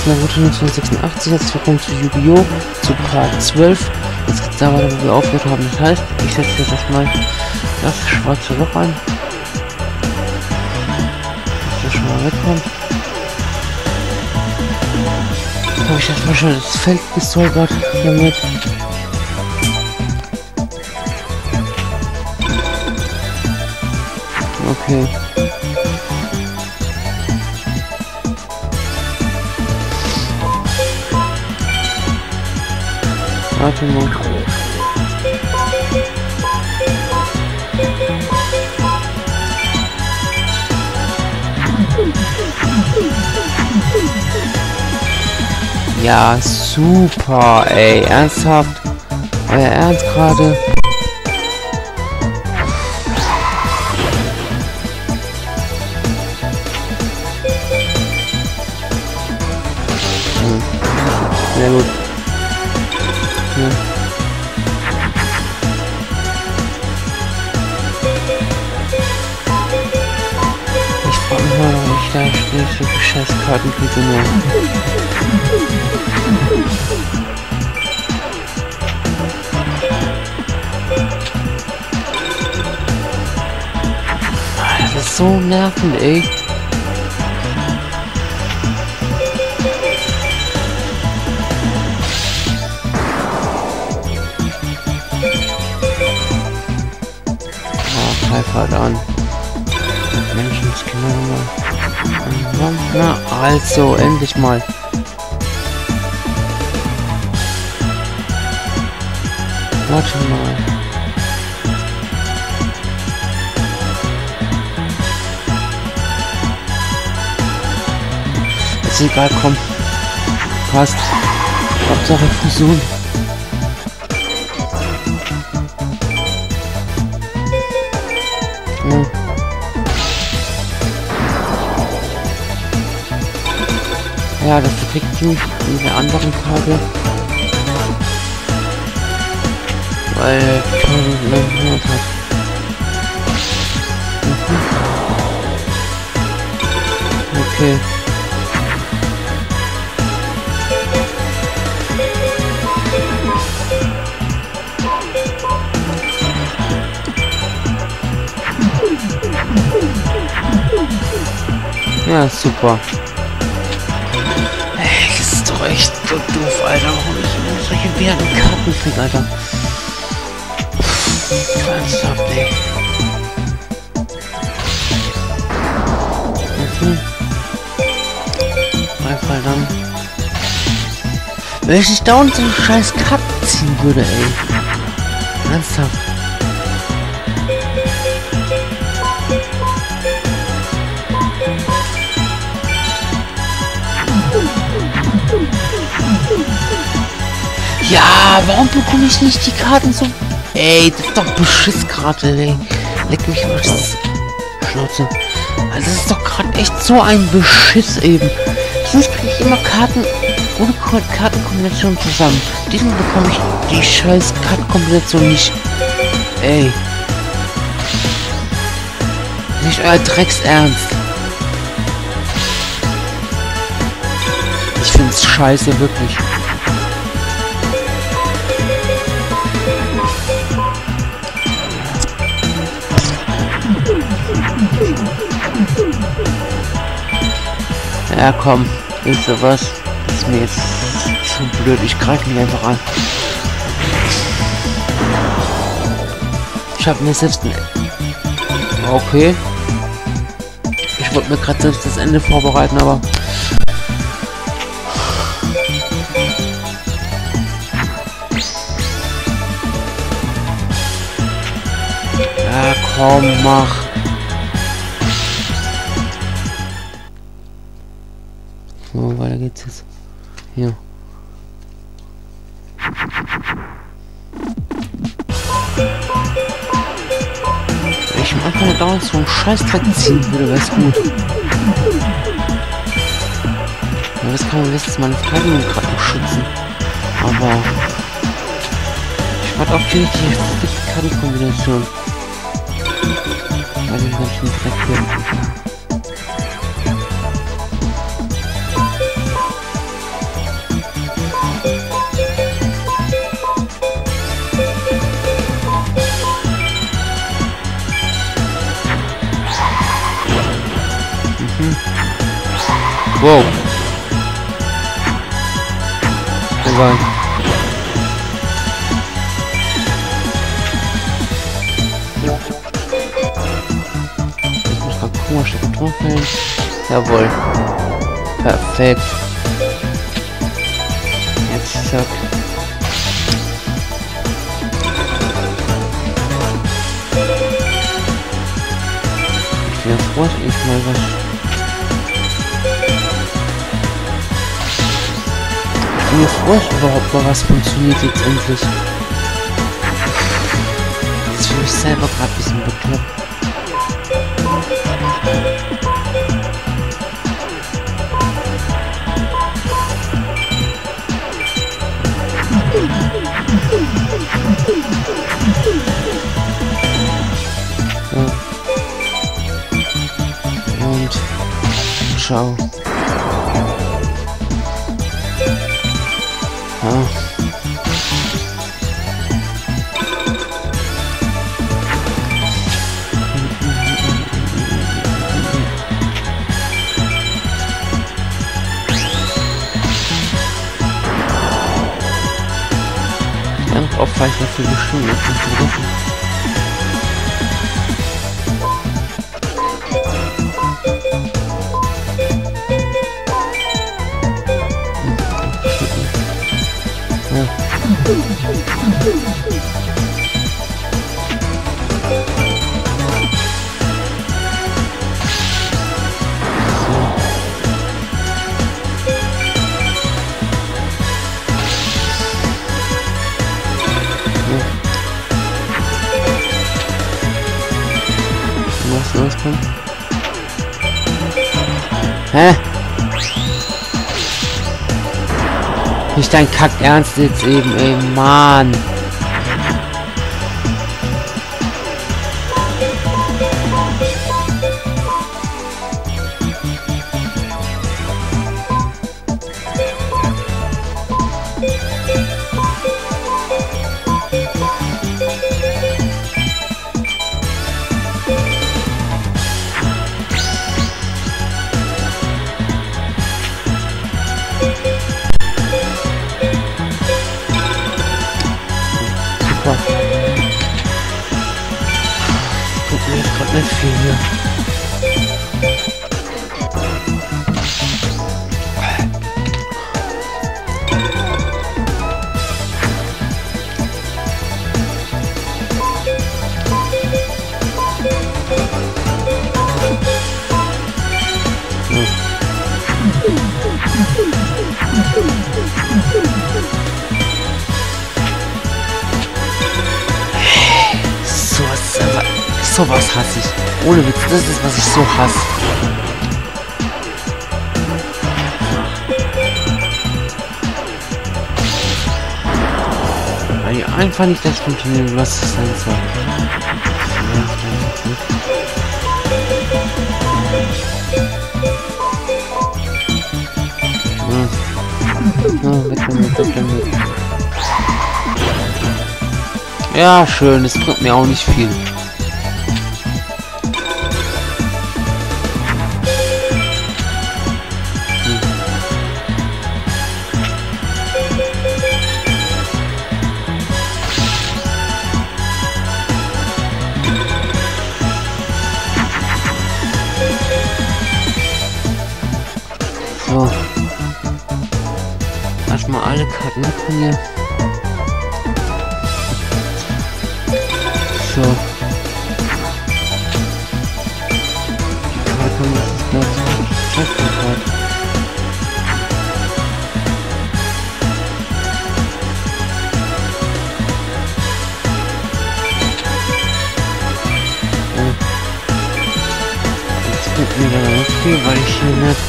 ist Naruto 1986, jetzt willkommen zu Yu-Gi-Oh! zu Part 12. Jetzt geht's da weiter, wo wir aufgehört haben. Das heißt, ich setze jetzt erstmal das schwarze Loch an. Dass das schon mal wegkommt. Jetzt habe ich erstmal schon das Feld gesäubert damit. Okay. Warte mal. Ja, super, ey. Ernsthaft? Euer Ernst gerade? Hm. Sehr gut. Ja. Ich frage mich mal, warum ich da ständig solche Scheißkarten kriege. Ah, Das ist so nervend, ey. Halt an. Menschenskinder. Na, also, endlich mal. Warte mal. Ist egal, komm. Passt. Hauptsache Fusion. Das kriegt mich diese anderen Tage. Weil schon mein Hund hat. Mhm. Okay. Ja, super. So doof, Alter. Warum ich immer solche werten Karten krieg, Alter. Ernsthaft, ey. Mhm. Einfach dann. Wenn ich nicht dauernd so scheiß Karten ziehen würde, ey. Ernsthaft. Ja, warum bekomme ich nicht die Karten so... Ey, das ist doch Beschiss gerade, ey. Leck mich mal das Schnauze. Also das ist doch gerade echt so ein Beschiss eben. Sonst kriege ich immer Karten, gute Ko- Kartenkombinationen zusammen. Diesen bekomme ich die scheiß Kartenkombination nicht. Ey. Nicht euer Drecksernst. Ich find's scheiße, wirklich. Ja, komm. Wisst ihr was? Das ist mir jetzt zu blöd. Ich greife mich einfach an. Ich habe mir selbst. Okay. Ich wollte mir gerade selbst das Ende vorbereiten, aber... Ja, komm, mach. Jetzt. Hier. Wenn ich am Anfang dauernd so einen Scheißdreck ziehen würde, wär's gut. Ja, das kann man wenigstens meine Verteidigung gerade noch schützen. Aber ich warte auf die richtige Kartenkombination. Bei dem ganzen Dreck hier. Wow. Egal. Ich muss mal gucken, was steht Torfällen. Jawohl. Perfekt. Jetzt zack. Ich bin ja froh, dass ich mal was. Ich ja froh, dass überhaupt mal was funktioniert jetzt endlich. Das für mich selber gerade ein bisschen bekloppt. Und ciao. Ja. Aufzeichner für geschrieben, das Hä? Nicht dein Kack Ernst jetzt eben, ey, Mann. Sowas hasse ich. Ohne Witz, das ist, was ich so hasse. Weil die einfach nicht das funktioniert, was es sein soll. Ja, schön, es bringt mir auch nicht viel. Erstmal alle Karten von hier. So. Die Karte, das ist glaube ich Checkpoint. Jetzt bringt mir da nicht viel, weil ich hier nicht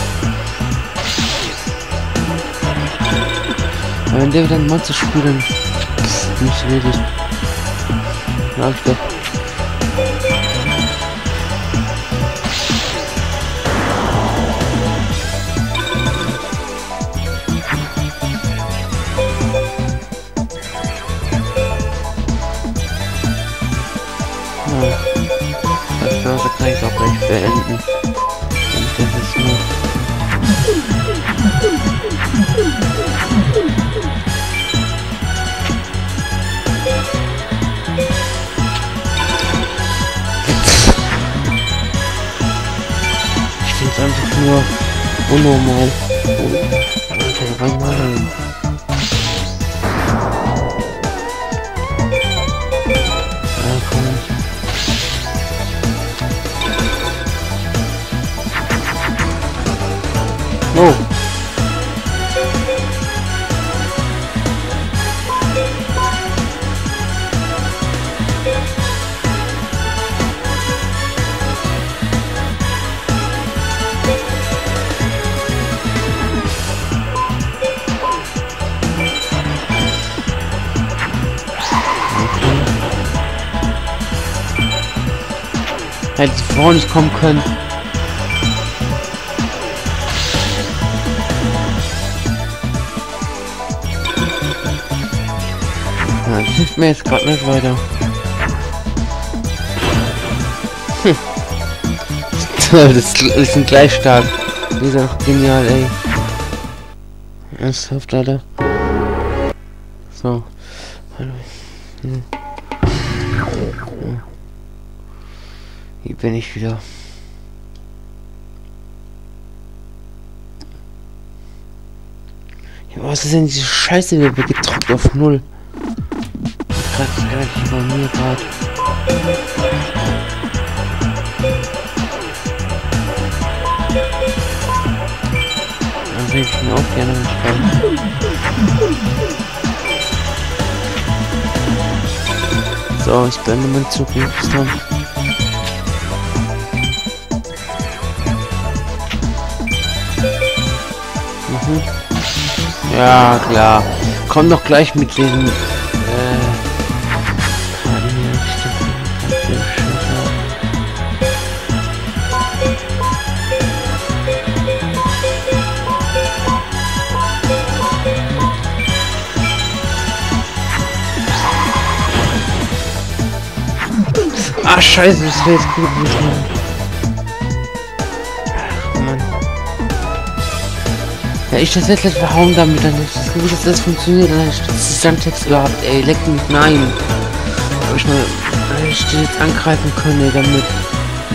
wenn der wieder ein Monster spielt, dann nicht richtig. Glaub ich doch. Ja. Das kann ich auch gleich beenden. Unnormal. Okay, rein mal rein. Ja, Hätte sie vorher nicht kommen können. Das hilft mir jetzt gerade nicht weiter. Hm. das, die sind gleich stark. Die genial, ey. Ernsthaft, Alter. So. Hallo. Hm. Hier bin ich wieder. Ja, was ist denn diese Scheiße wieder gedruckt auf Null? Gerade gleich bei mir gerade. Dann will ich ihn auch gerne entspannen. So, ich beende meinen Zug. Bis dann. Mhm. Ja, klar. Komm doch gleich mit den. Äh. Ah, scheiße, das wäre jetzt gut ich das jetzt verhauen damit, dann ist es gut, dass das funktioniert, dann ich das Gesamttext gehabt, ey, leck mich, nein. Hab ich mal, ich die jetzt angreifen können, damit.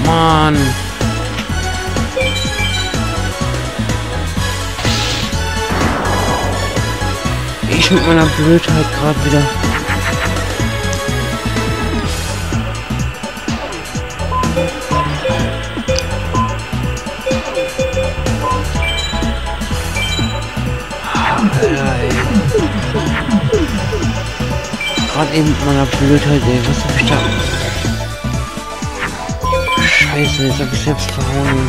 Mann. Ich mit meiner Blödheit gerade wieder. Gerade eben mit meiner Blödheit, ey. Was hab ich da? Scheiße, jetzt hab ich selbst verhauen.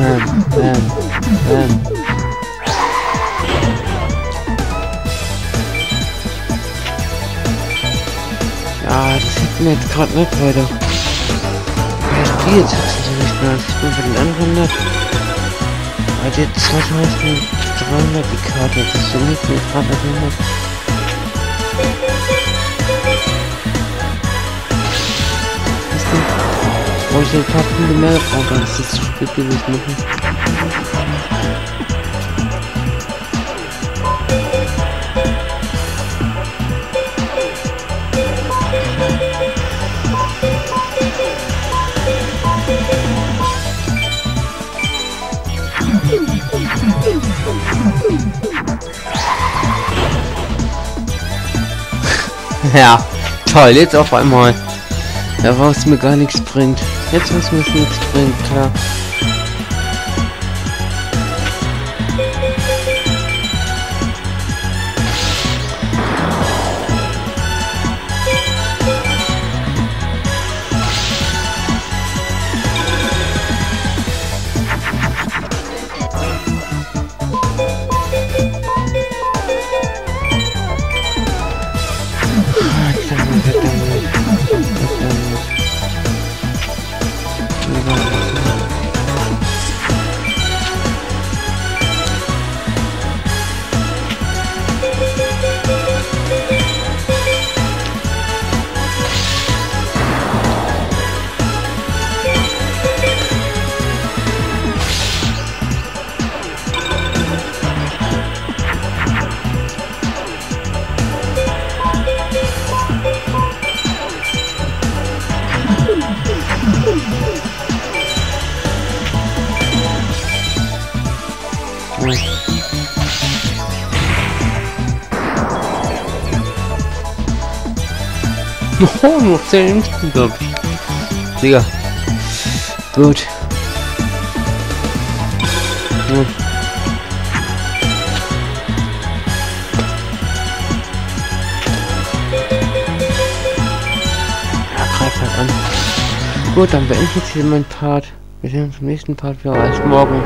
Bam, bam, bam. Ja, das sieht mir jetzt gerade nicht weiter. Ja, spiele jetzt nicht mehr. Ich bin bei den anderen nicht. Weil die 2300 die Karte, das ist nicht mehr gerade nicht Wo ich ein paar Punkte mehr habe, das ist zu spät gewesen. Ja, toll, jetzt auf einmal. Ja, was mir gar nichts bringt. Jetzt, was mir nichts bringt, klar. Oh, nur 10 Münzen, glaube ich. Digga. Gut. Gut. Ja, greif halt an. Gut, dann beende ich jetzt hier meinen Part. Wir sehen uns im nächsten Part wieder. Bis morgen.